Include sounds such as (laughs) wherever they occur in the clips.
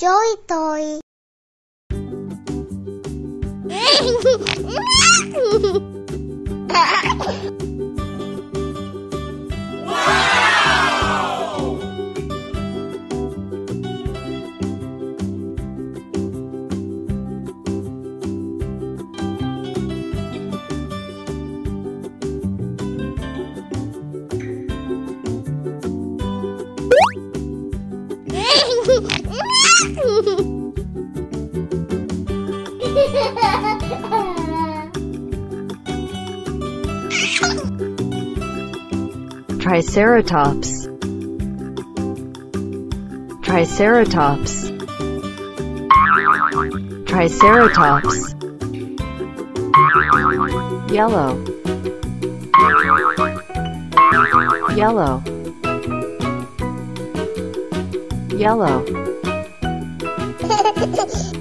ちょいとい。Triceratops. Triceratops. Triceratops. Yellow. Yellow. Yellow (laughs)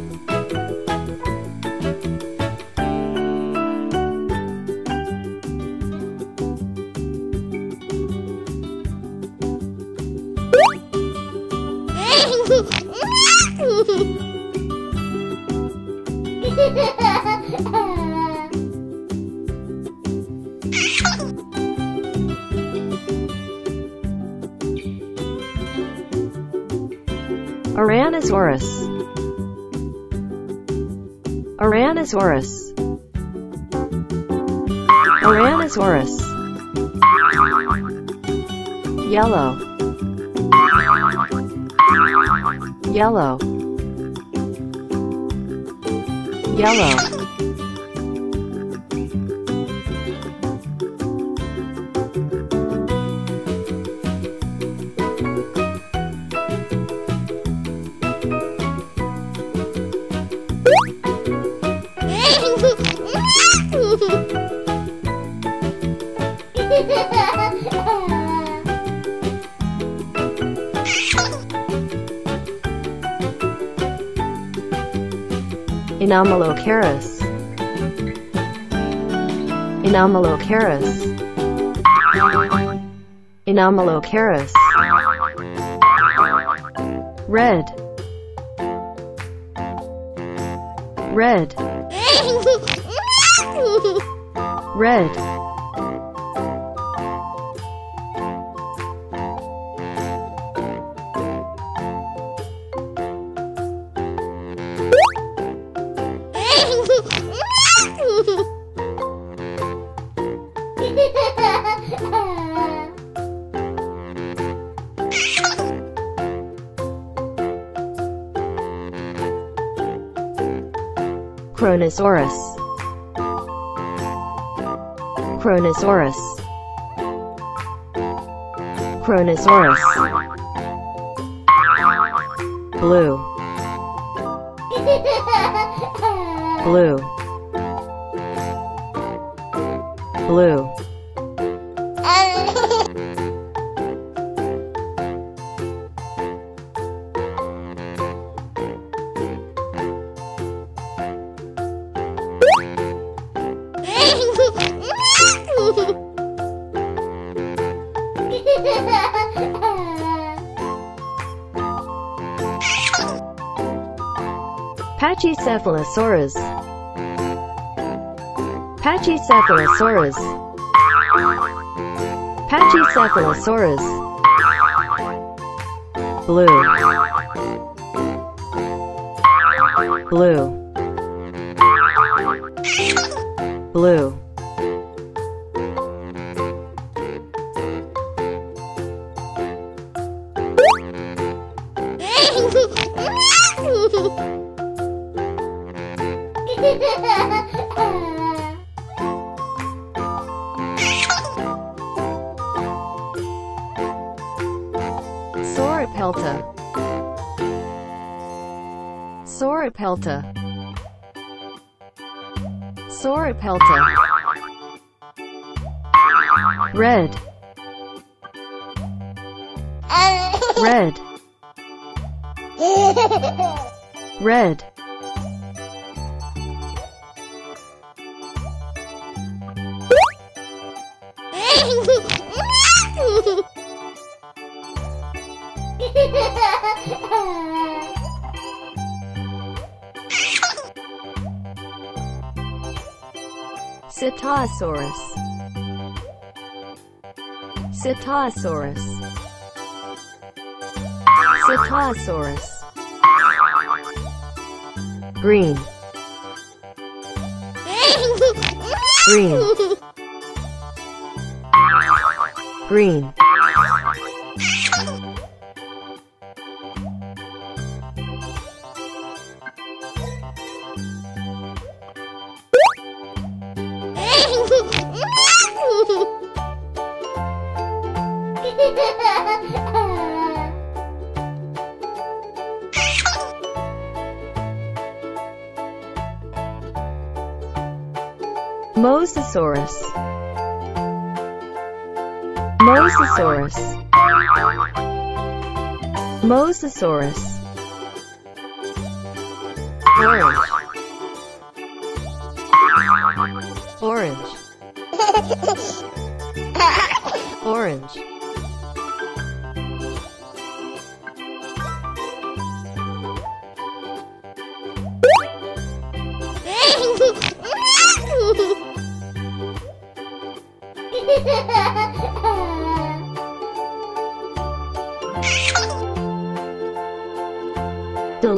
Ouranosaurus Ouranosaurus Ouranosaurus Yellow Yellow. Yellow Anomalocaris Anomalocaris Anomalocaris Red. Red. (laughs) Red Kronosaurus Kronosaurus Kronosaurus Blue. Blue. Blue Pachycephalosaurus. Pachycephalosaurus. Pachycephalosaurus. Blue. Blue. Blue Sauropelta. Sauropelta. Sauropelta. Red. Red. (laughs) Red Cetosaurus. Cetosaurus. Cetosaurus. Green. Green. Green. Mosasaurus. Mosasaurus. Mosasaurus.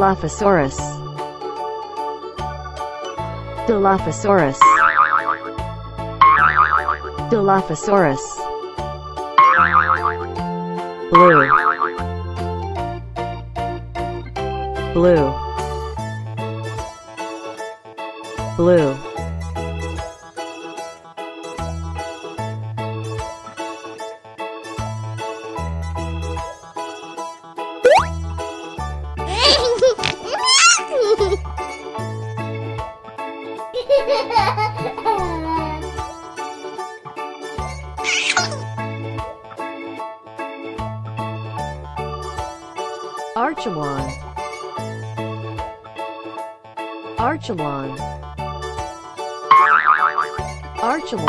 Dilophosaurus. Dilophosaurus. Dilophosaurus. Blue. Blue. Blue. Archelon. Archelon. Archelon.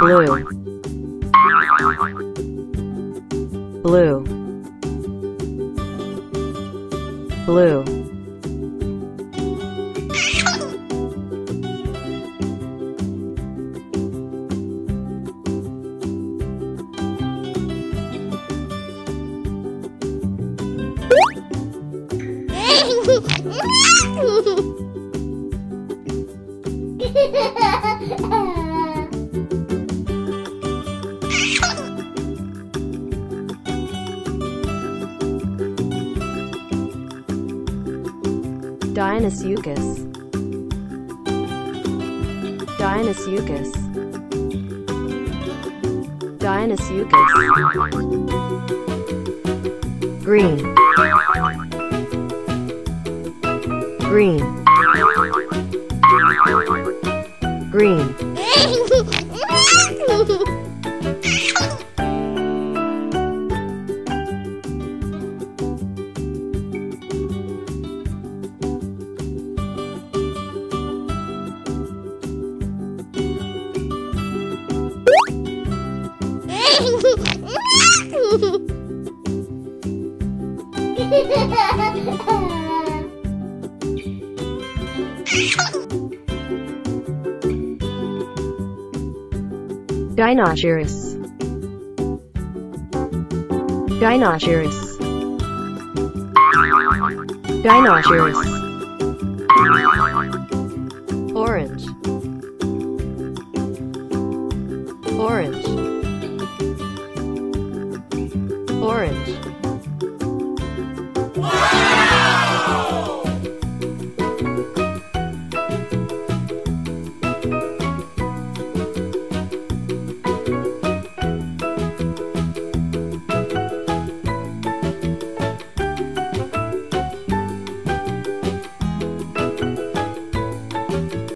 Blue. Blue. Blue. Deinosuchus. Deinosuchus. Deinosuchus. Green. Green. Green. Dinosaurus. (laughs) Dinosaurus. Dinosaurus. Orange. Orange. Orange.